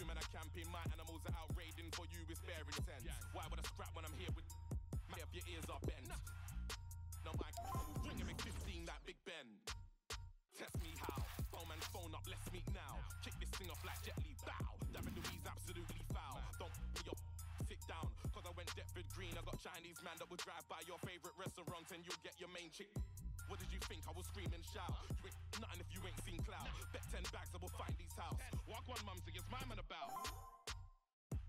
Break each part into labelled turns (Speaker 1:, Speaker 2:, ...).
Speaker 1: You men are camping, my animals are out raiding for you, it's bare intent. Why would I scrap when I'm here with my if your ears are bent? No, my will ring every 15 like Big Ben. Test me how. Phone man, phone up, let's meet now. Kick this thing off like Jet Li, bow. David Louise, absolutely foul. Don't put your sit down, cause I went Deptford Green. I got Chinese man that would drive by your favorite restaurant and you'll get your main chick. What did you think? I will scream and shout. You ain't nothing if you ain't seen cloud. Bet 10 bags, I will find these house. Walk one mum to get my man about.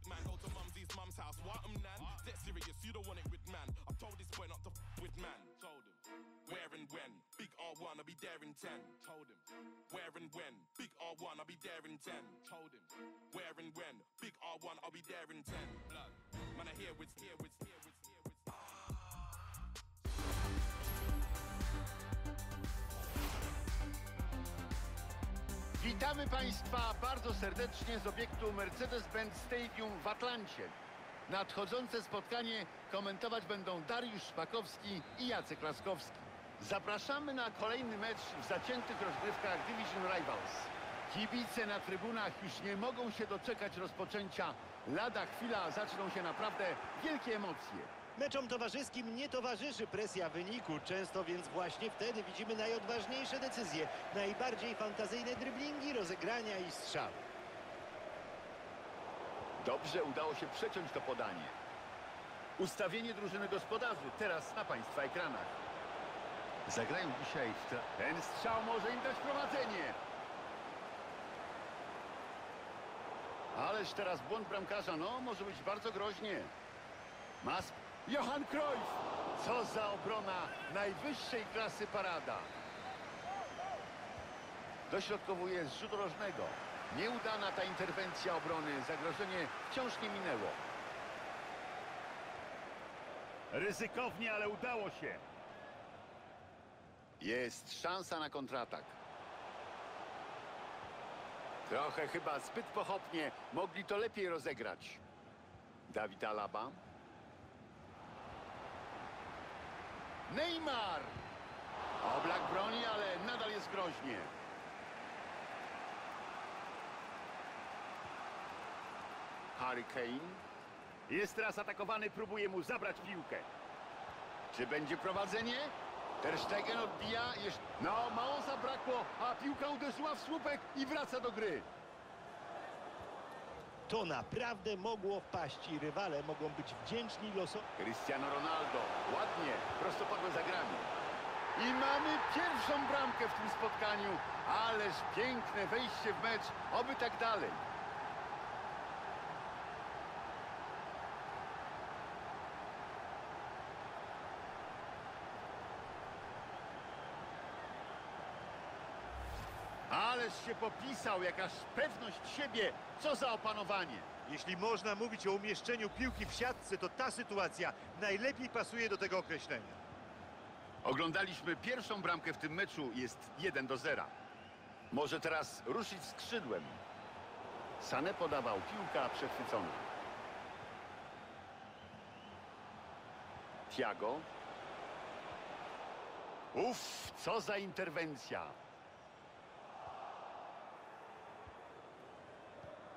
Speaker 1: Man, go to mumsy's mum's house. What um nan? Dead serious, you don't want it with man. I told this boy not to f with man. Told him. Where and when? Big R1, I'll be there in 10. Told him. Where and when? Big R1, I'll be there in 10. Told him. Where and when? Big R1, I'll be there in 10. Blood. Man, I hear what's here, what's
Speaker 2: Witamy Państwa bardzo serdecznie z obiektu Mercedes-Benz Stadium w Atlancie. Nadchodzące spotkanie komentować będą Dariusz Szpakowski i Jacek Laskowski. Zapraszamy na kolejny mecz w zaciętych rozgrywkach Division Rivals. Kibice na trybunach już nie mogą się doczekać rozpoczęcia. Lada chwila zaczną się naprawdę wielkie emocje.
Speaker 3: Meczom towarzyskim nie towarzyszy presja wyniku, często więc właśnie wtedy widzimy najodważniejsze decyzje, najbardziej fantazyjne driblingi, rozegrania i strzały.
Speaker 2: Dobrze udało się przeciąć to podanie. Ustawienie drużyny gospodarzy teraz na Państwa ekranach. Zagrają dzisiaj w Ten strzał może im dać prowadzenie. Ależ teraz błąd bramkarza, no może być bardzo groźnie. Mas Johan Cruyff! Co za obrona najwyższej klasy parada. Dośrodkowuje z rzutu rożnego. Nieudana ta interwencja obrony. Zagrożenie wciąż nie minęło.
Speaker 4: Ryzykownie, ale udało się.
Speaker 2: Jest szansa na kontratak. Trochę chyba zbyt pochopnie. Mogli to lepiej rozegrać. Dawid Alaba. Neymar! Oblak broni, ale nadal jest groźnie. Harry Kane.
Speaker 4: Jest teraz atakowany, próbuje mu zabrać piłkę.
Speaker 2: Czy będzie prowadzenie? Ter Stegen odbija. Jeszcze... No, mało zabrakło, a piłka uderzyła w słupek i wraca do gry.
Speaker 3: To naprawdę mogło wpaść i rywale mogą być wdzięczni losom.
Speaker 2: Cristiano Ronaldo. Ładnie, mamy pierwszą bramkę w tym spotkaniu. Ależ piękne wejście w mecz. Oby tak dalej. Ależ się popisał, jakaż pewność siebie. Co za opanowanie.
Speaker 3: Jeśli można mówić o umieszczeniu piłki w siatce, to ta sytuacja najlepiej pasuje do tego określenia.
Speaker 2: Oglądaliśmy pierwszą bramkę w tym meczu, jest 1 do 0. Może teraz ruszyć skrzydłem. Sane podawał, piłka przechwycona. Thiago. Uff, co za interwencja.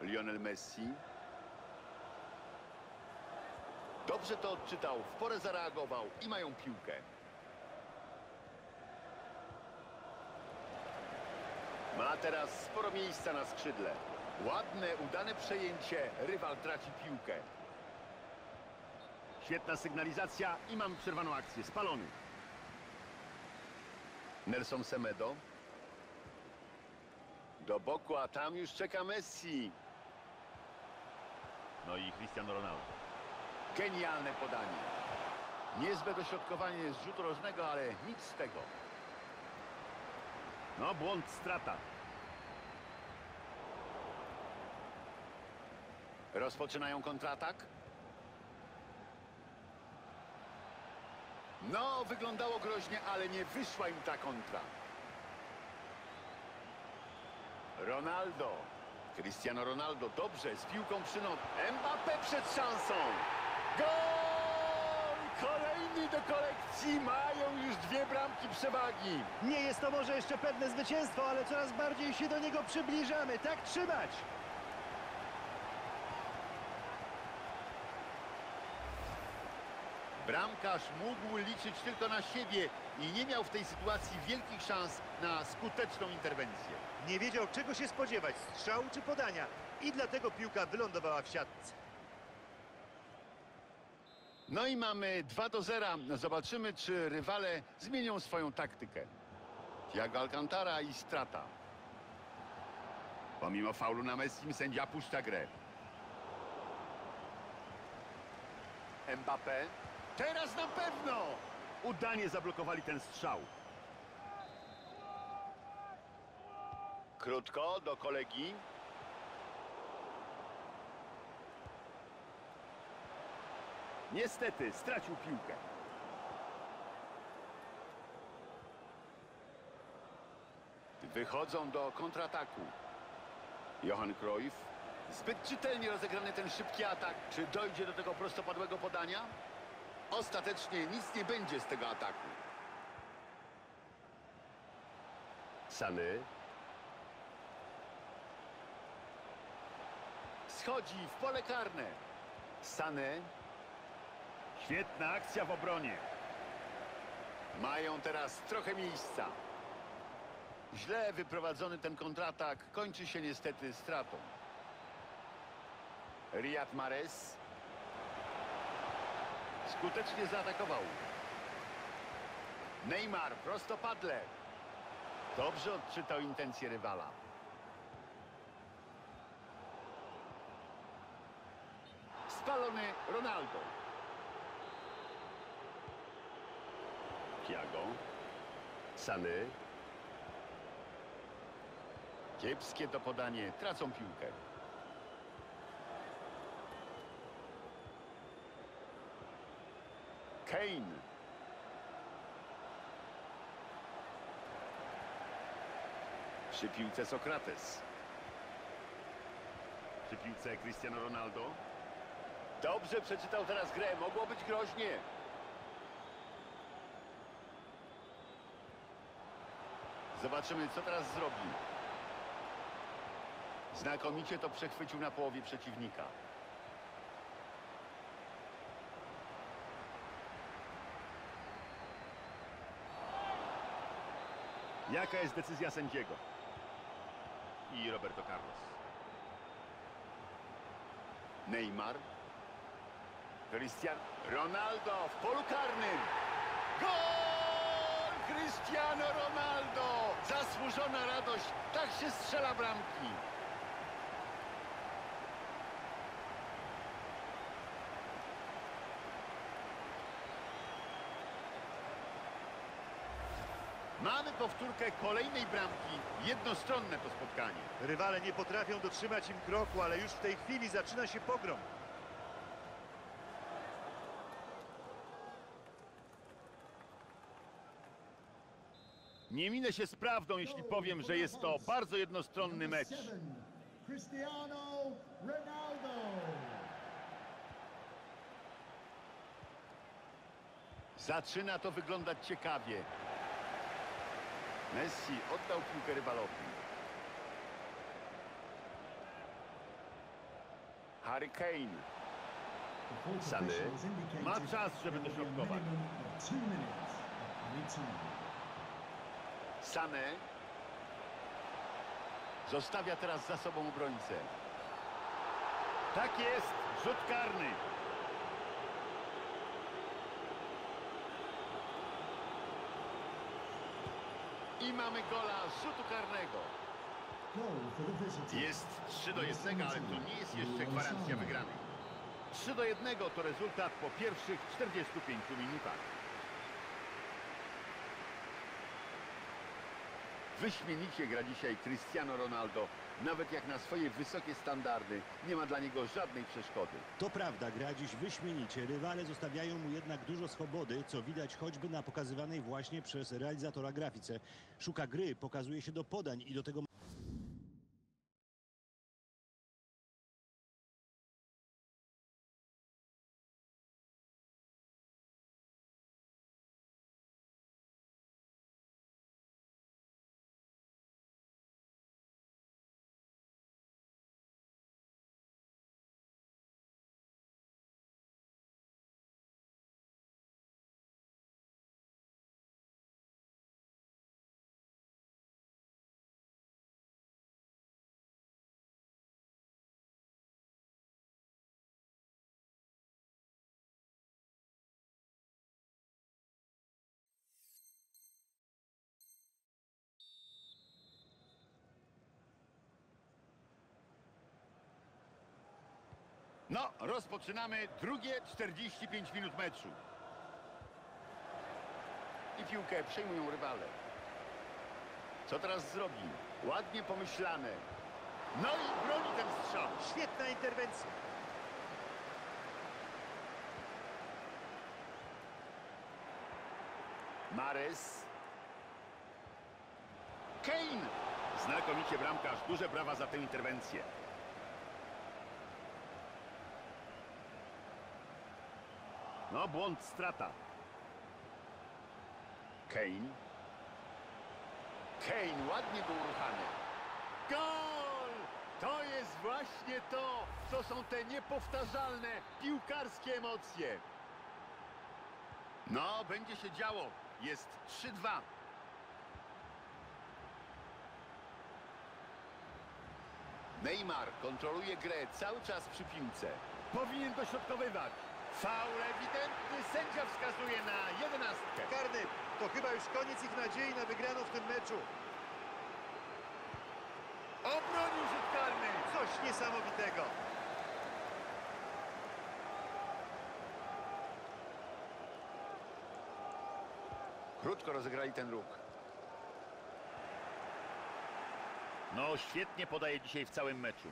Speaker 2: Lionel Messi. Dobrze to odczytał, w porę zareagował i mają piłkę. Ma teraz sporo miejsca na skrzydle. Ładne, udane przejęcie. Rywal traci piłkę.
Speaker 4: Świetna sygnalizacja i mamy przerwaną akcję. Spalony.
Speaker 2: Nelson Semedo. Do boku, a tam już czeka Messi.
Speaker 4: No i Cristiano Ronaldo.
Speaker 2: Genialne podanie. Niezłe dośrodkowanie z rzutu rożnego, ale nic z tego.
Speaker 4: No, błąd, strata.
Speaker 2: Rozpoczynają kontratak. No, wyglądało groźnie, ale nie wyszła im ta kontra. Ronaldo. Cristiano Ronaldo dobrze, z piłką przy nodze. Mbappé przed szansą. Gol! Kolejny do kolekcji. Mają już dwie bramki przewagi.
Speaker 3: Nie jest to może jeszcze pewne zwycięstwo, ale coraz bardziej się do niego przybliżamy. Tak trzymać!
Speaker 2: Bramkarz mógł liczyć tylko na siebie i nie miał w tej sytuacji wielkich szans na skuteczną interwencję.
Speaker 3: Nie wiedział czego się spodziewać, strzału czy podania i dlatego piłka wylądowała w siatce.
Speaker 2: No i mamy 2 do 0. Zobaczymy, czy rywale zmienią swoją taktykę. Thiago Alcantara i strata. Pomimo faulu na Messim sędzia puszcza grę. Mbappé. Teraz na pewno!
Speaker 4: Udanie zablokowali ten strzał.
Speaker 2: Krótko do kolegi.
Speaker 4: Niestety stracił piłkę.
Speaker 2: Wychodzą do kontrataku. Johan Cruyff. Zbyt czytelnie rozegrany ten szybki atak. Czy dojdzie do tego prostopadłego podania? Ostatecznie nic nie będzie z tego ataku.
Speaker 4: Sany.
Speaker 2: Schodzi w pole karne. Sane
Speaker 4: Świetna akcja w obronie.
Speaker 2: mają teraz trochę miejsca. Źle wyprowadzony ten kontratak kończy się niestety stratą. Riyad Mahrez skutecznie zaatakował. Neymar prostopadle. Dobrze odczytał intencje rywala. Spalony Ronaldo.
Speaker 4: Thiago. Sany.
Speaker 2: Kiepskie to podanie. Tracą piłkę. Kane. Przy piłce Sokrates.
Speaker 4: Przy piłce Cristiano Ronaldo.
Speaker 2: Dobrze przeczytał teraz grę. Mogło być groźnie. Zobaczymy, co teraz zrobi. Znakomicie to przechwycił na połowie przeciwnika.
Speaker 4: Jaka jest decyzja sędziego? I Roberto Carlos.
Speaker 2: Neymar. Cristiano Ronaldo w polu karnym. Gol! Cristiano Ronaldo! Zasłużona radość. Tak się strzela bramki. Mamy powtórkę kolejnej bramki. Jednostronne to spotkanie.
Speaker 3: Rywale nie potrafią dotrzymać im kroku, ale już w tej chwili zaczyna się pogrom.
Speaker 4: Nie minę się z prawdą, jeśli powiem, że jest to bardzo jednostronny mecz.
Speaker 5: Cristiano Ronaldo.
Speaker 2: Zaczyna to wyglądać ciekawie. Messi oddał piłkę rywalowi. Harry Kane.
Speaker 4: Sany ma czas, żeby dośrodkować.
Speaker 2: Sane. Zostawia teraz za sobą obrońcę.
Speaker 4: Tak jest, rzut karny.
Speaker 2: Mamy gola z rzutu karnego. Jest 3 do 1, ale to nie jest jeszcze gwarancja wygranej. 3 do 1 to rezultat po pierwszych 45 minutach. Wyśmienicie gra dzisiaj Cristiano Ronaldo. Nawet jak na swoje wysokie standardy nie ma dla niego żadnej przeszkody.
Speaker 3: To prawda, gra dziś wyśmienicie. Rywale zostawiają mu jednak dużo swobody, co widać choćby na pokazywanej właśnie przez realizatora grafice. Szuka gry, pokazuje się do podań i do tego
Speaker 4: No, rozpoczynamy drugie 45 minut meczu.
Speaker 2: I piłkę przejmują rywale. Co teraz zrobi? Ładnie pomyślane.
Speaker 4: No i broni ten strzał.
Speaker 3: Świetna interwencja.
Speaker 4: Mares.
Speaker 2: Kane!
Speaker 4: Znakomicie bramkarz. Duże brawa za tę interwencję. No, błąd, strata.
Speaker 2: Kane. Kane ładnie go uruchamia.
Speaker 4: Gol! To jest właśnie to! To są te niepowtarzalne piłkarskie emocje. No, będzie się działo. Jest 3-2.
Speaker 2: Neymar kontroluje grę cały czas przy piłce.
Speaker 4: Powinien dośrodkowywać. Faul ewidentny. Sędzia wskazuje na jedenastkę.
Speaker 3: Karny, to chyba już koniec ich nadziei na wygraną w tym meczu.
Speaker 4: Obronił rzut karny.
Speaker 3: Coś niesamowitego.
Speaker 2: Krótko rozegrali ten ruch.
Speaker 4: No, świetnie podaje dzisiaj w całym meczu.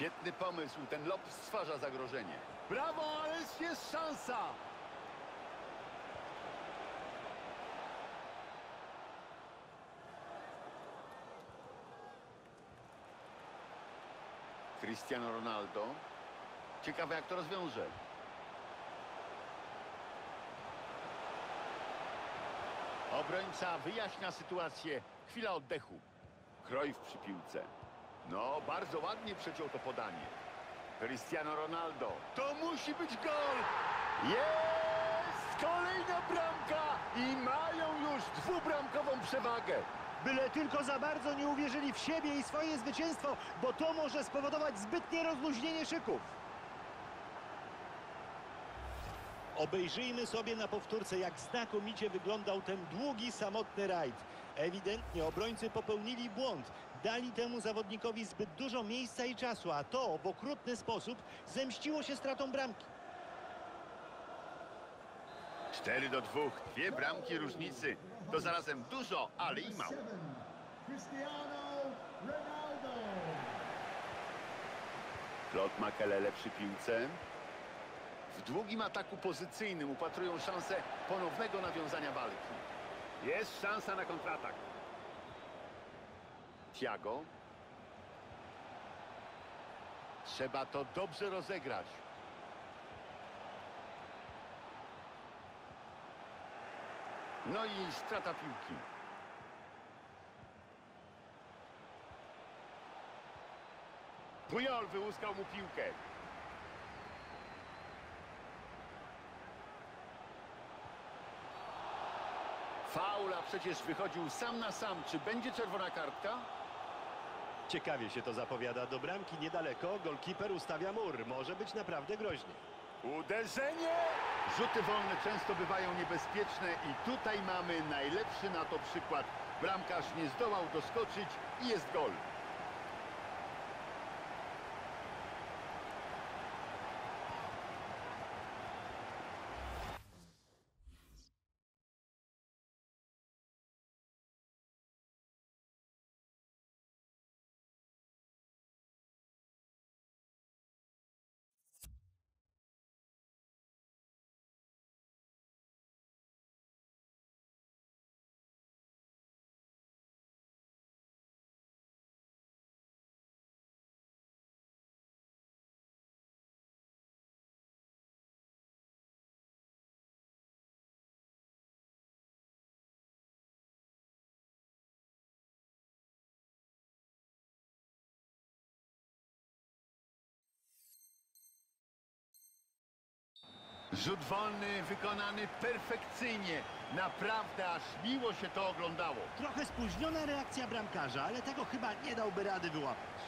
Speaker 2: Świetny pomysł. Ten lob stwarza zagrożenie.
Speaker 4: Brawo, ależ jest szansa.
Speaker 2: Cristiano Ronaldo. Ciekawe jak to rozwiąże. Obrońca wyjaśnia sytuację. Chwila oddechu. Kroj przy piłce. No, bardzo ładnie przeciął to podanie. Cristiano Ronaldo. To musi być gol! Jest! Kolejna bramka! I mają już dwubramkową przewagę.
Speaker 3: Byle tylko za bardzo nie uwierzyli w siebie i swoje zwycięstwo, bo to może spowodować zbytnie rozluźnienie szyków. Obejrzyjmy sobie na powtórce, jak znakomicie wyglądał ten długi, samotny rajd. Ewidentnie obrońcy popełnili błąd. Dali temu zawodnikowi zbyt dużo miejsca i czasu, a to w okrutny sposób zemściło się stratą bramki.
Speaker 4: 4 do 2. Dwie bramki różnicy. To zarazem dużo, ale i mało.
Speaker 2: Claude Makelele przy piłce. W długim ataku pozycyjnym upatrują szansę ponownego nawiązania walki.
Speaker 4: Jest szansa na kontratak.
Speaker 2: Thiago. Trzeba to dobrze rozegrać. No i strata piłki.
Speaker 4: Pujol wyłuskał mu piłkę.
Speaker 2: Faula przecież wychodził sam na sam. Czy będzie czerwona kartka?
Speaker 3: Ciekawie się to zapowiada. Do bramki niedaleko golkiper ustawia mur. Może być naprawdę groźnie.
Speaker 4: Uderzenie! Rzuty wolne często bywają niebezpieczne i tutaj mamy najlepszy na to przykład. Bramkarz nie zdołał doskoczyć i jest gol. Rzut wolny wykonany perfekcyjnie. Naprawdę aż miło się to oglądało.
Speaker 3: Trochę spóźniona reakcja bramkarza, ale tego chyba nie dałby rady wyłapać.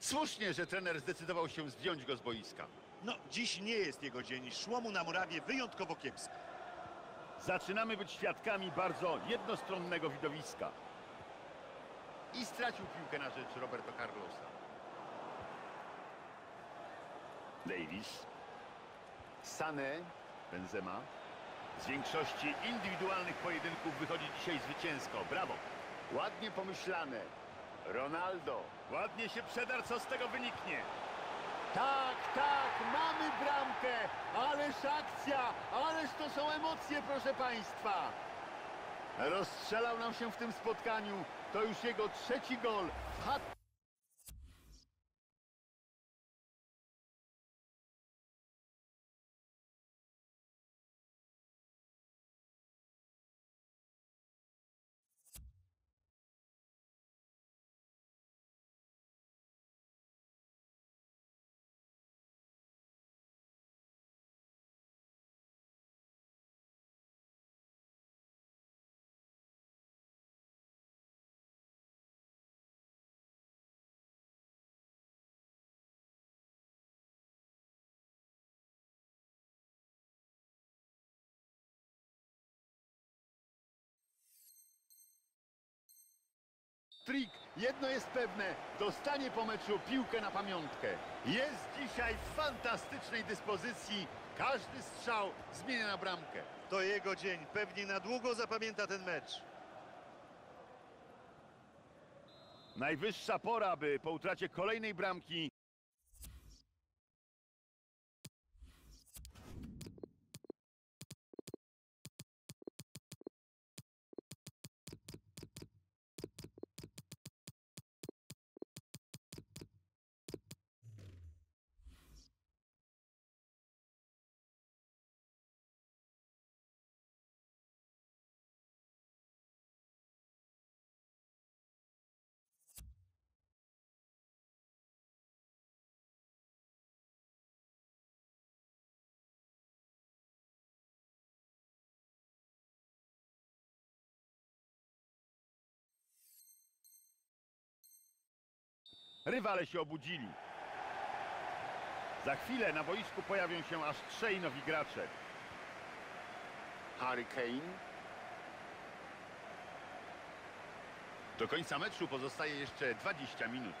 Speaker 2: Słusznie, że trener zdecydował się zdjąć go z boiska.
Speaker 3: No, dziś nie jest jego dzień. Szło mu na murawie wyjątkowo kiepsko.
Speaker 2: Zaczynamy być świadkami bardzo jednostronnego widowiska. I stracił piłkę na rzecz Roberto Carlosa. Davis. Sané. Benzema. Z większości indywidualnych pojedynków wychodzi dzisiaj zwycięsko. Brawo. Ładnie pomyślane. Ronaldo. Ładnie się przedarł, co z tego wyniknie. Tak, tak, mamy bramkę, ależ akcja, ależ to są emocje, proszę Państwa. Rozstrzelał nam się w tym spotkaniu, to już jego trzeci gol. Hat Trik, jedno jest pewne, dostanie po meczu piłkę na pamiątkę. Jest dzisiaj w fantastycznej dyspozycji, każdy strzał zmienia na bramkę.
Speaker 3: To jego dzień. Pewnie na długo zapamięta ten mecz.
Speaker 2: Najwyższa pora, by po utracie kolejnej bramki rywale się obudzili. Za chwilę na boisku pojawią się aż trzej nowi gracze. Harry Kane. Do końca meczu pozostaje jeszcze 20 minut.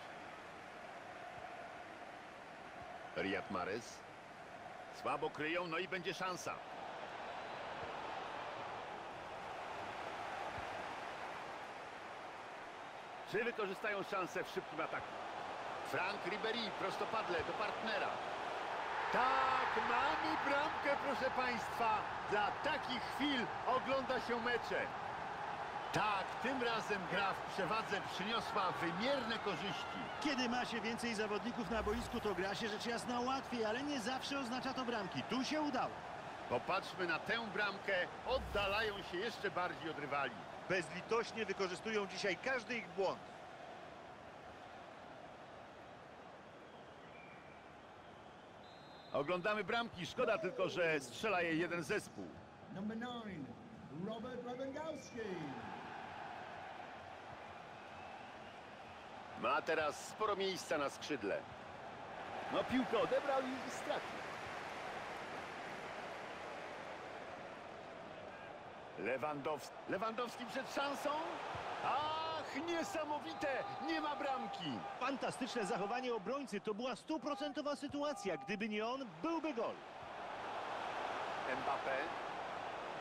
Speaker 2: Riyad Mahrez. Słabo kryją, no i będzie szansa. Czy wykorzystają szansę w szybkim ataku? Frank Ribery, prostopadle do partnera. Tak, mamy bramkę, proszę Państwa. Dla takich chwil ogląda się mecze. Tak, tym razem gra w przewadze przyniosła wymierne korzyści.
Speaker 6: Kiedy ma się więcej zawodników na boisku, to gra się rzecz jasna łatwiej, ale nie zawsze oznacza to bramki. Tu się udało.
Speaker 2: Popatrzmy na tę bramkę, oddalają się jeszcze bardziej od rywali.
Speaker 3: Bezlitośnie wykorzystują dzisiaj każdy ich błąd.
Speaker 2: Oglądamy bramki, szkoda tylko, że strzela je jeden zespół.
Speaker 4: Number nine, Robert Lewandowski.
Speaker 2: Ma teraz sporo miejsca na skrzydle. No piłkę odebrał i stracił. Lewandowski. Lewandowski przed szansą. Ach, niesamowite! Nie ma bramki.
Speaker 6: Fantastyczne zachowanie obrońcy. To była stuprocentowa sytuacja. Gdyby nie on, byłby gol.
Speaker 2: Mbappé.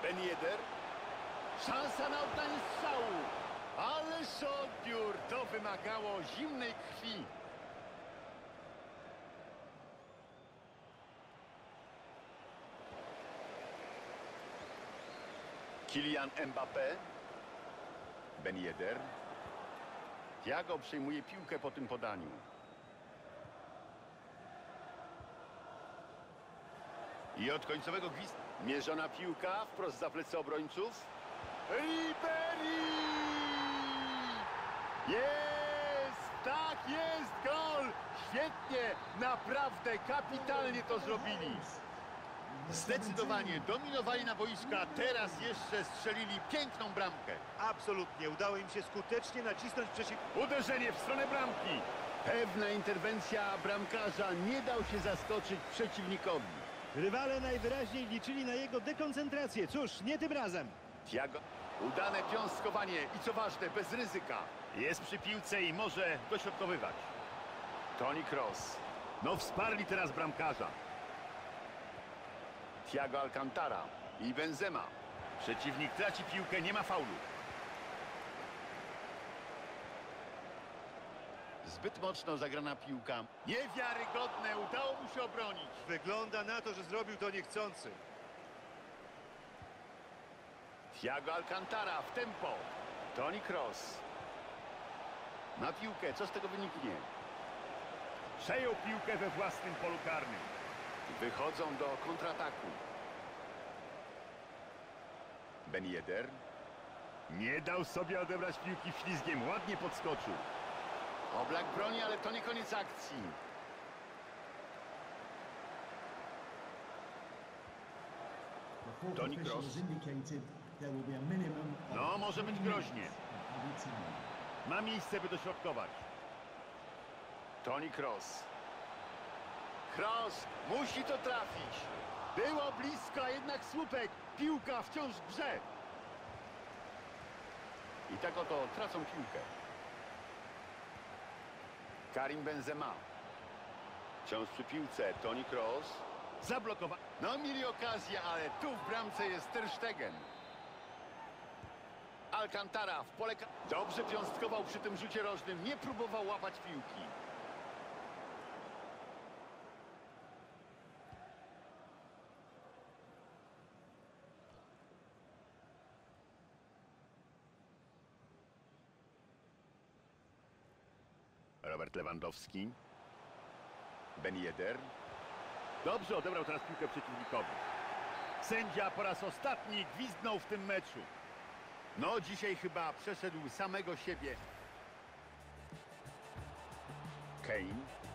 Speaker 2: Ben Yedder. Szansa na oddanie strzału. Ależ odbiór. To wymagało zimnej krwi. Kylian Mbappé. Ben Yedder. Thiago przejmuje piłkę po tym podaniu. I od końcowego gwizdka mierzona piłka wprost za plecy obrońców. Ribery! Jest! Tak jest! Gol! Świetnie! Naprawdę kapitalnie to zrobili. Zdecydowanie dominowali na boisku, a teraz jeszcze strzelili piękną bramkę.
Speaker 3: Absolutnie. Udało im się skutecznie nacisnąć przeciw...
Speaker 2: Uderzenie w stronę bramki. Pewna interwencja bramkarza nie dał się zaskoczyć przeciwnikowi.
Speaker 3: Rywale najwyraźniej liczyli na jego dekoncentrację. Cóż, nie tym razem.
Speaker 2: Tiago. Udane piąstkowanie i co ważne, bez ryzyka. Jest przy piłce i może dośrodkowywać. Toni Kroos. No wsparli teraz bramkarza. Thiago Alcantara i Benzema. Przeciwnik traci piłkę, nie ma faulu.
Speaker 4: Zbyt mocno zagrana piłka.
Speaker 2: Niewiarygodne, udało mu się obronić.
Speaker 3: Wygląda na to, że zrobił to niechcący.
Speaker 2: Thiago Alcantara w tempo. Toni Kroos. Na piłkę, co z tego wyniknie? Przejął piłkę we własnym polu karnym. Wychodzą do kontrataku. Ben Yedder. Nie dał sobie odebrać piłki ślizgiem, ładnie podskoczył.
Speaker 4: Oblak broni, ale to nie koniec akcji.
Speaker 2: Toni Kroos. No, może być groźnie. Ma miejsce, by dośrodkować. Toni Kroos. Kroos musi to trafić. Było blisko, a jednak słupek. Piłka wciąż w grze. I tak oto tracą piłkę. Karim Benzema. Wciąż przy piłce. Toni Kroos. Zablokowa...
Speaker 4: No mieli okazję, ale tu w bramce jest Ter Stegen.
Speaker 2: Alcantara w pole... Dobrze piąstkował przy tym rzucie rożnym. Nie próbował łapać piłki. Robert Lewandowski. Ben Yedder. Dobrze odebrał teraz piłkę przeciwnikowi. Sędzia po raz ostatni gwizdnął w tym meczu. No, dzisiaj chyba przeszedł samego siebie. Kane.